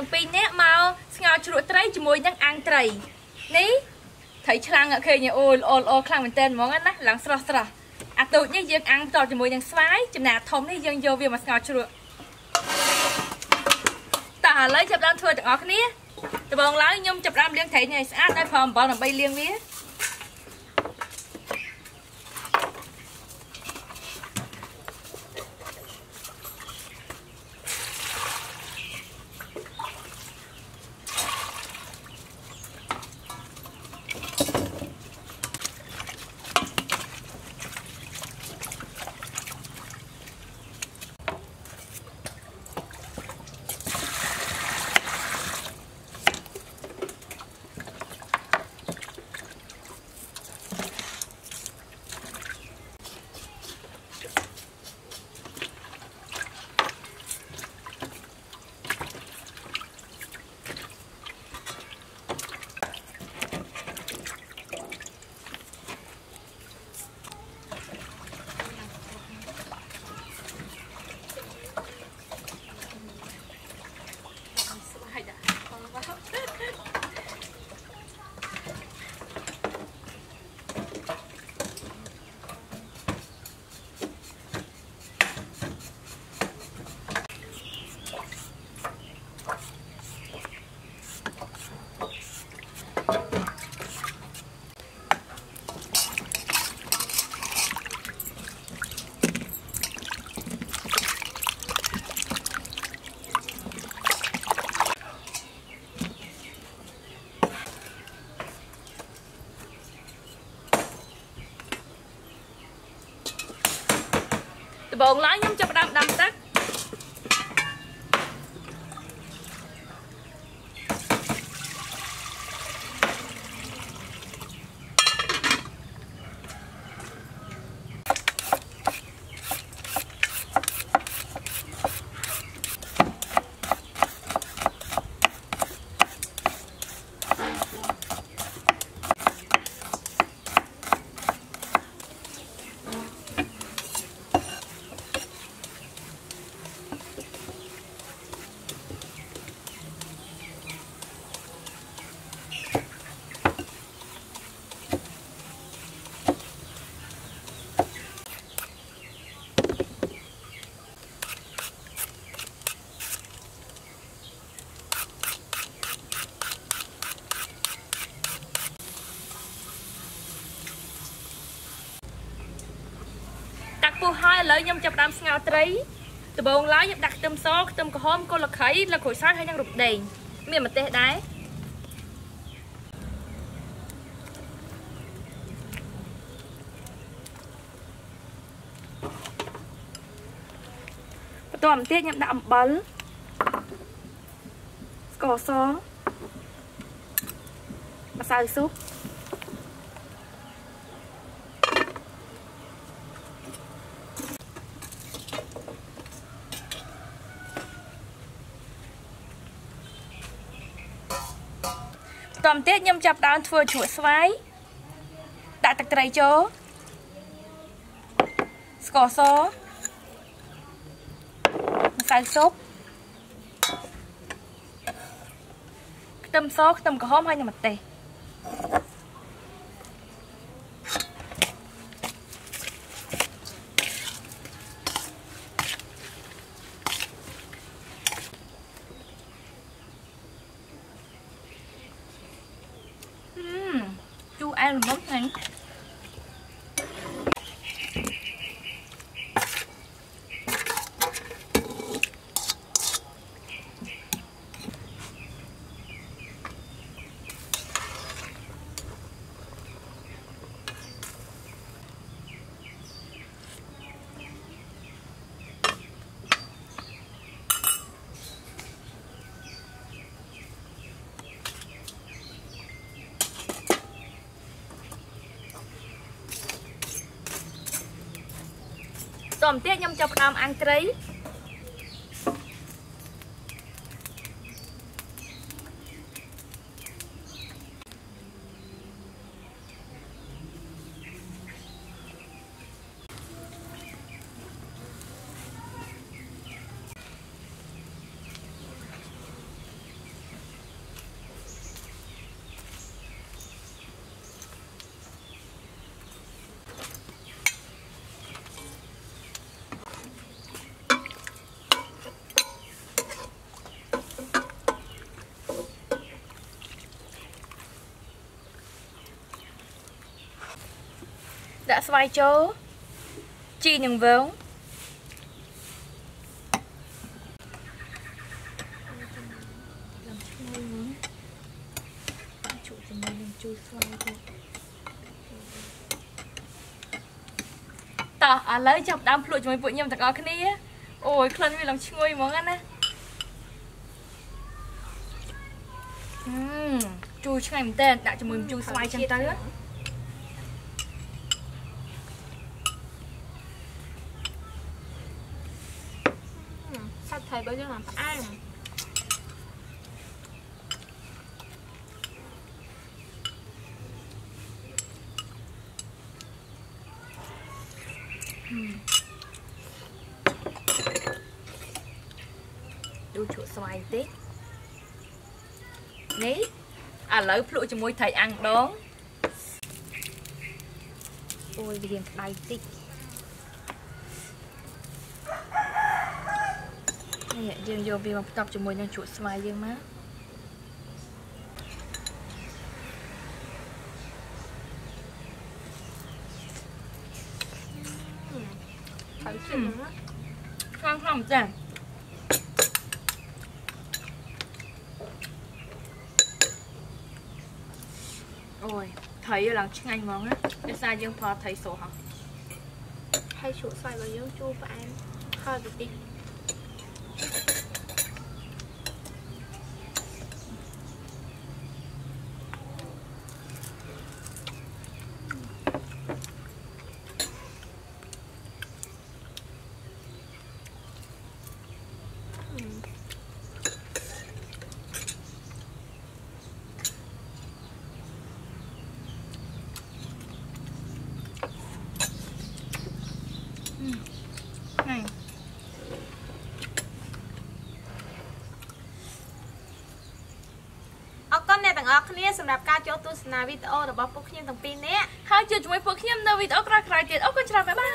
ទាំងពីរនាក់មកស្ងោជ្រក់ត្រីជាមួយនឹងអាំងត្រីនេះត្រីឆ្លាំងឃើញអូល្អល្អខ្លាំងមែនតើហ្មងណាឡើងស្រស់ស្រស់អាទូចនេះយើងអាំងតជាមួយនឹងស្វាយចំណែកអាធំនេះយើងយកវាមកស្ងោជ្រក់តោះឥឡូវចាប់ដើមធ្វើទាំងអស់គ្នាដំបូងឡើយខ្ញុំចាប់ដើមលាងត្រីនេះឲ្យស្អាតដោយប្រើអំបិលដើម្បីលាងវា ដំបូង ពុះហើយឥឡូវខ្ញុំចាប់ផ្ដើមស្ងោរត្រីដំបូងឡើយខ្ញុំដាក់ខ្ទឹមសខ្ទឹមក្រហមគល់ល្ខៃលក្ខូចសើចហើយនិងរំដេងមានម្ទេសដែរបន្ទាប់មកទៀតខ្ញុំដាក់អំបិលស្ករសម្សៅស៊ុប បន្ទាប់មកទៀតខ្ញុំចាប់ដើមធ្វើជ្រក់ស្វាយដាក់ទឹកត្រីចូលស្ករសម្សៅស៊ុបខ្ទឹមសខ្ទឹមក្រហមហើយនិងម្ទេស ជូរ បន្តិចខ្ញុំចាប់ផ្ដើមអាំងត្រី ដាក់ស្វាយចូលជីនឹងវងជក់ជាមួយនឹងជូរស្វាយទៅតោះឥឡូវចាប់ដើមភ្លក់ជាមួយពួកខ្ញុំទាំងអស់គ្នាអូយក្លិនវាឡើងឈ្ងុយហ្មងណាអឺជូរឆ្ងាញ់មែនតើដាក់ជាមួយជូរស្វាយចឹងទៅ សាច់ថៃបើយើង làm ផ្អែមដួសជក់ស្វាយតិចនេះឥឡូវភ្លក់ជាមួយត្រីអាំងដងអូយវារៀងក្តៅតិច នេះយើងយកវាមកផ្ទាប់ជាមួយនឹងជក់ស្វាយយើងមកថៃជិះហ្នឹងណាខ្លាំងខ្លាំងចាអូយត្រីវាឡើងឆ្ងាញ់ហ្មងណាដោយសារយើងផលត្រីសូហ៎ហើយជ្រក់ស្វាយរបស់យើងជូរផ្អែមហឹរបន្តិច ហ្នឹងអរគុណអ្នកទាំងអស់គ្នាសម្រាប់ការចូលទស្សនាវីដេអូរបស់ពួកខ្ញុំទាំងពីរនាក់ហើយជួបជាមួយពួកខ្ញុំនៅវីដេអូក្រោយៗទៀតអរគុណច្រើនបាយបាយ